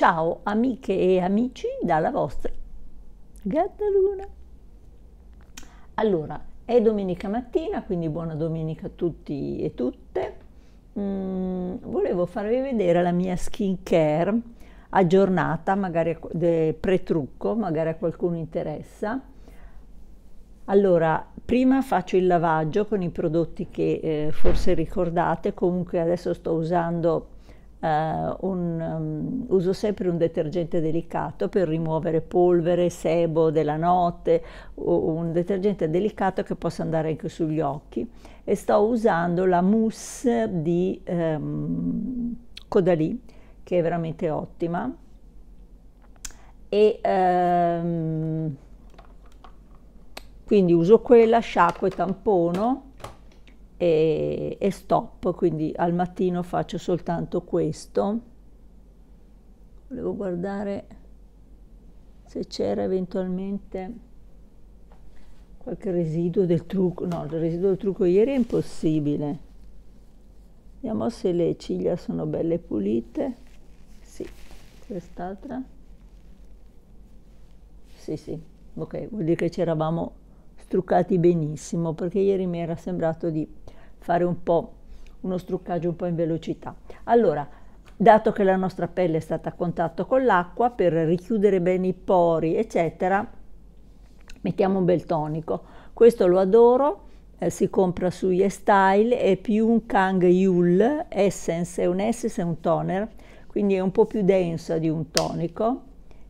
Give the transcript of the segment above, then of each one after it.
Ciao amiche e amici dalla vostra Gatta Luna. Allora, è domenica mattina, quindi buona domenica a tutti e tutte. Mm, volevo farvi vedere la mia skin care aggiornata, magari pre-trucco, magari a qualcuno interessa. Allora, prima faccio il lavaggio con i prodotti che eh, forse ricordate, comunque adesso sto usando Uh, un, um, uso sempre un detergente delicato per rimuovere polvere, sebo della notte, un detergente delicato che possa andare anche sugli occhi. E sto usando la mousse di um, Caudalie che è veramente ottima. E um, quindi uso quella, sciacquo e tampono e, e stop, quindi al mattino faccio soltanto questo. Volevo guardare se c'era eventualmente qualche residuo del trucco. No, il residuo del trucco ieri è impossibile. Vediamo se le ciglia sono belle pulite. Sì, quest'altra. Sì, sì, ok, vuol dire che ci eravamo struccati benissimo perché ieri mi era sembrato di fare un po' uno struccaggio un po' in velocità. Allora, dato che la nostra pelle è stata a contatto con l'acqua, per richiudere bene i pori, eccetera, mettiamo un bel tonico. Questo lo adoro, eh, si compra su YesStyle, è più un Kang Yul Essence, è un Essence, è un toner, quindi è un po' più densa di un tonico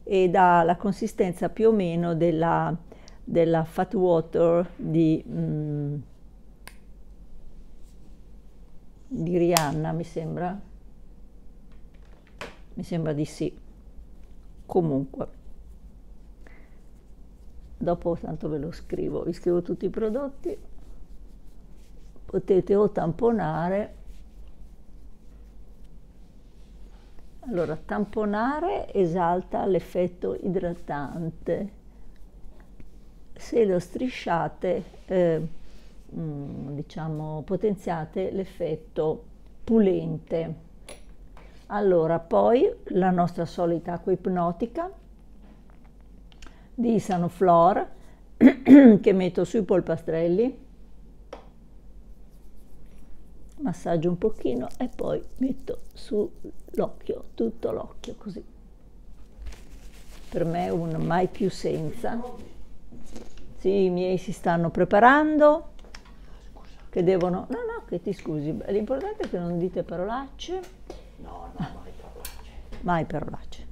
ed ha la consistenza più o meno della, della Fat Water di... Mm, di Rihanna, mi sembra. Mi sembra di sì. Comunque, dopo tanto ve lo scrivo, vi scrivo tutti i prodotti, potete o tamponare. Allora, tamponare esalta l'effetto idratante. Se lo strisciate, eh, diciamo, potenziate l'effetto pulente. Allora, poi la nostra solita acqua ipnotica di Sanoflor che metto sui polpastrelli, massaggio un pochino e poi metto sull'occhio, tutto l'occhio così. Per me è un mai più senza. Sì, i miei si stanno preparando che devono... No, no, che ti scusi, l'importante è che non dite parolacce. No, no, mai parolacce. Mai parolacce.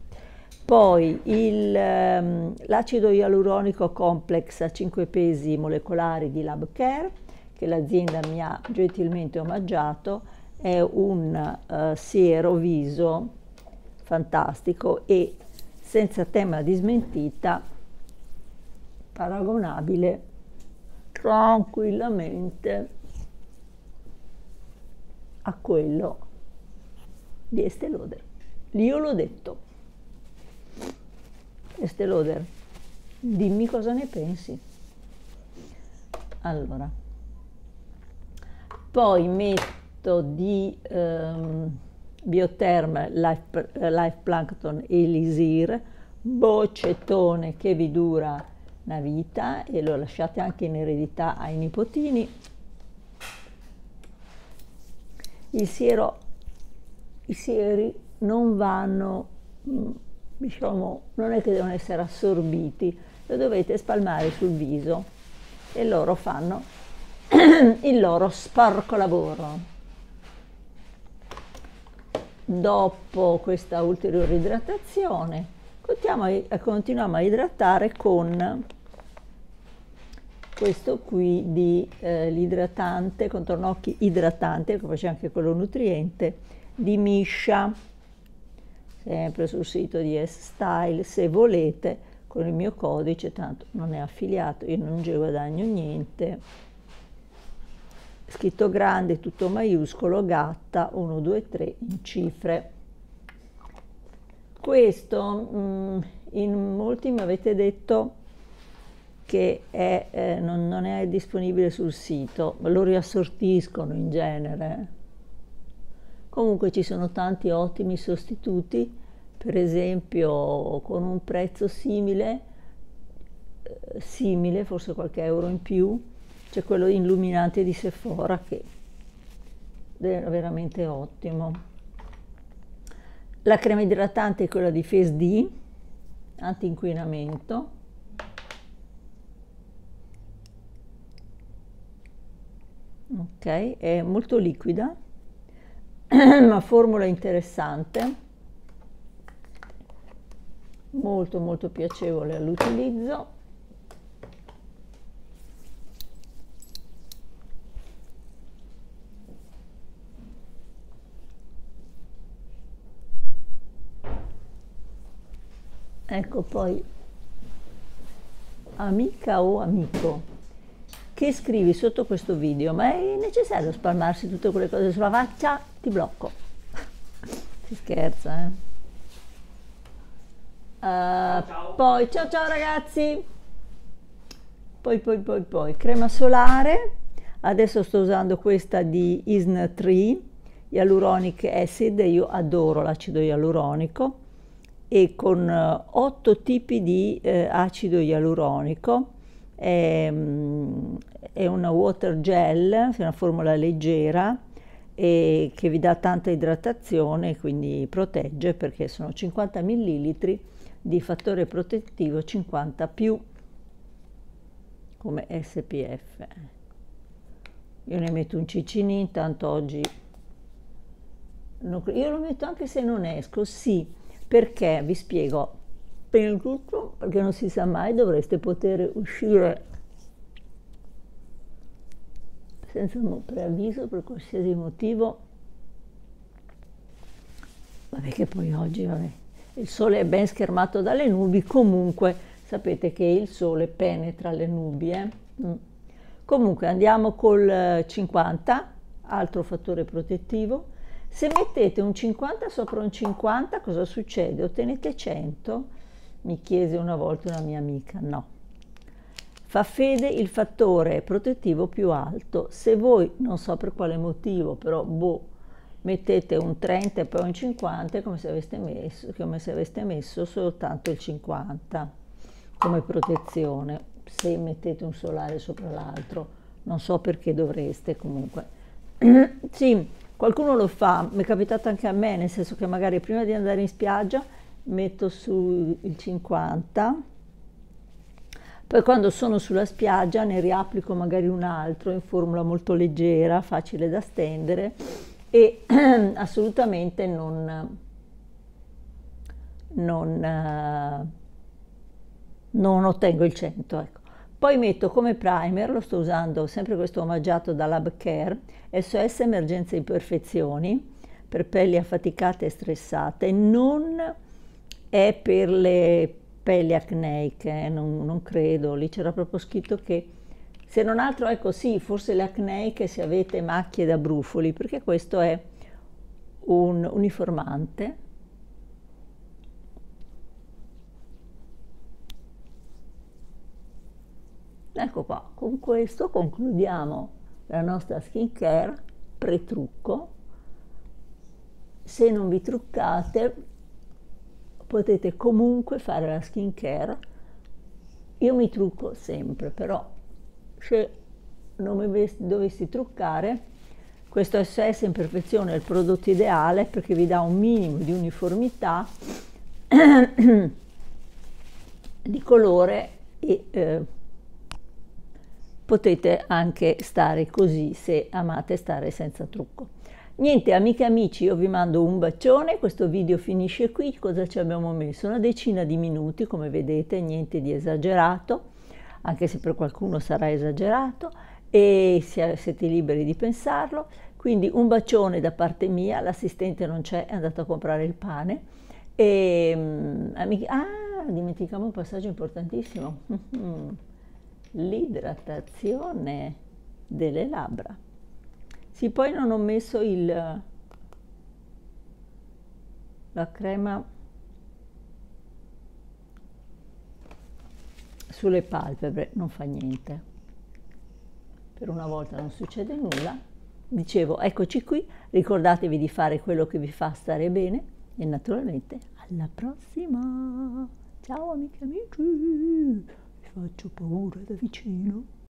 Poi um, l'acido ialuronico complex a 5 pesi molecolari di LabCare, che l'azienda mi ha gentilmente omaggiato, è un uh, siero viso fantastico e senza tema di smentita paragonabile tranquillamente a quello di Estée Lauder. Io l'ho detto. Estée Lauder, dimmi cosa ne pensi. Allora, poi metto di um, Biotherm Life, Life Plankton Elisir, boccettone che vi dura una vita e lo lasciate anche in eredità ai nipotini il siero, i sieri non vanno, mm, diciamo, non è che devono essere assorbiti, lo dovete spalmare sul viso e loro fanno il loro sporco lavoro. Dopo questa ulteriore idratazione continuiamo a idratare con questo qui di eh, l'idratante, contorno occhi idratante, che faccio anche quello nutriente, di Misha, sempre sul sito di S-Style, se volete, con il mio codice, tanto non è affiliato, io non ci guadagno niente, scritto grande, tutto maiuscolo, gatta, 1, 2, 3, in cifre. Questo, mh, mm, in molti mi avete detto che è, eh, non, non, è disponibile sul sito, lo riassortiscono in genere. Comunque ci sono tanti ottimi sostituti per esempio con un prezzo simile, eh, simile, forse qualche euro in più, c'è quello illuminante di Sephora che è veramente ottimo. La crema idratante è quella di Face D, anti-inquinamento. Ok, è molto liquida, ma formula interessante. Molto molto piacevole all'utilizzo. Ecco poi amica o amico che scrivi sotto questo video ma è necessario spalmarsi tutte quelle cose sulla faccia ti blocco si scherza eh Uh, ciao. Poi ciao ciao ragazzi. Poi poi poi poi crema solare. Adesso sto usando questa di Isn 3 Hyaluronic Acid, io adoro l'acido ialuronico e con uh, otto tipi di uh, acido ialuronico. È, um, è una water gel, è una formula leggera e che vi dà tanta idratazione quindi protegge perché sono 50 millilitri di fattore protettivo 50 più come SPF. Io ne metto un ciccinino, intanto oggi io lo metto anche se non esco, sì, perché vi spiego, prima tutto perché non si sa mai, dovreste poter uscire senza preavviso per qualsiasi motivo. Vabbè che poi oggi, vabbè, il sole è ben schermato dalle nubi, comunque sapete che il sole penetra le nubi. Eh? Mm. Comunque andiamo col 50, eh, altro fattore protettivo. Se mettete un 50 sopra un 50 cosa succede? Ottenete 100? Mi chiese una volta una mia amica, no. Fa fede il fattore protettivo più alto. Se voi, non so per quale motivo, però boh, mettete un 30 e poi un 50 come se aveste messo, come se aveste messo soltanto il 50 come protezione se mettete un solare sopra l'altro non so perché dovreste comunque sì qualcuno lo fa mi è capitato anche a me nel senso che magari prima di andare in spiaggia metto su il 50 poi quando sono sulla spiaggia ne riapplico magari un altro in formula molto leggera facile da stendere e assolutamente non, non, uh, non, ottengo il 100. Ecco. Poi metto come primer, lo sto usando sempre questo omaggiato da Lab Care, SOS Emergenze Imperfezioni per pelli affaticate e stressate, non è per le pelli acneiche, eh, non, non credo, lì c'era proprio scritto che se non altro è così, forse le acneiche se avete macchie da brufoli, perché questo è un uniformante. Ecco qua, con questo concludiamo la nostra skincare pre-trucco. Se non vi truccate potete comunque fare la skincare. Io mi trucco sempre, però se non mi dovessi truccare, questo SS Imperfezione è il prodotto ideale perché vi dà un minimo di uniformità di colore e eh, potete anche stare così se amate stare senza trucco. Niente amiche e amici, io vi mando un bacione, questo video finisce qui, cosa ci abbiamo messo? Una decina di minuti, come vedete, niente di esagerato anche se per qualcuno sarà esagerato, e siete liberi di pensarlo. Quindi un bacione da parte mia, l'assistente non c'è, è andato a comprare il pane. E, um, ah, dimentichiamo un passaggio importantissimo, l'idratazione delle labbra. Sì, poi non ho messo il, la crema sulle palpebre non fa niente. Per una volta non succede nulla. Dicevo, eccoci qui, ricordatevi di fare quello che vi fa stare bene e naturalmente alla prossima. Ciao amiche e amici, vi faccio paura da vicino.